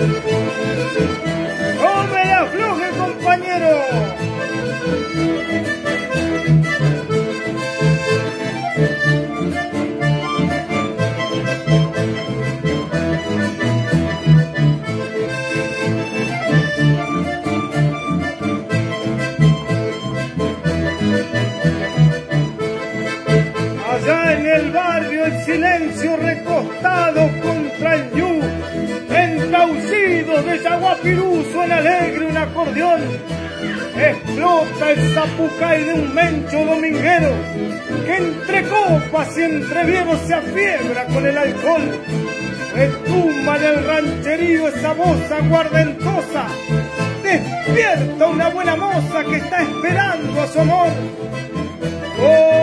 ¡No me la compañero! Allá en el barrio el silencio recostado con suena alegre un acordeón. Explota el zapucay de un mencho dominguero que entre copas y entre viejos se afiebra con el alcohol. Retumba en el rancherío esa voz aguardentosa. Despierta una buena moza que está esperando a su amor. Corre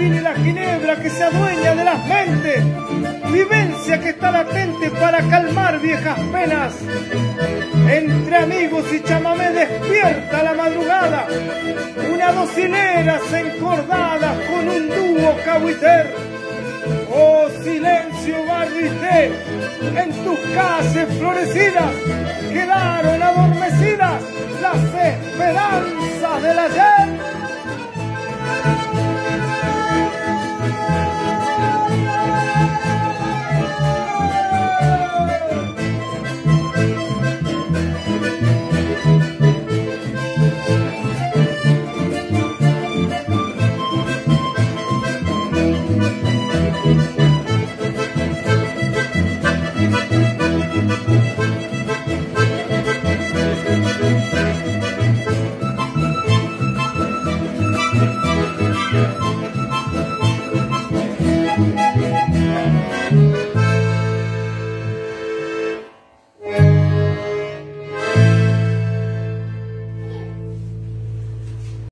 y la ginebra que se adueña de las mentes. Vivencia que está latente para calmar viejas penas. Entre amigos y chamamé despierta la madrugada. Una dos hileras encordadas con un dúo cahuiter. Oh silencio barbité, en tus casas florecidas quedaron adormecidas las esperanzas.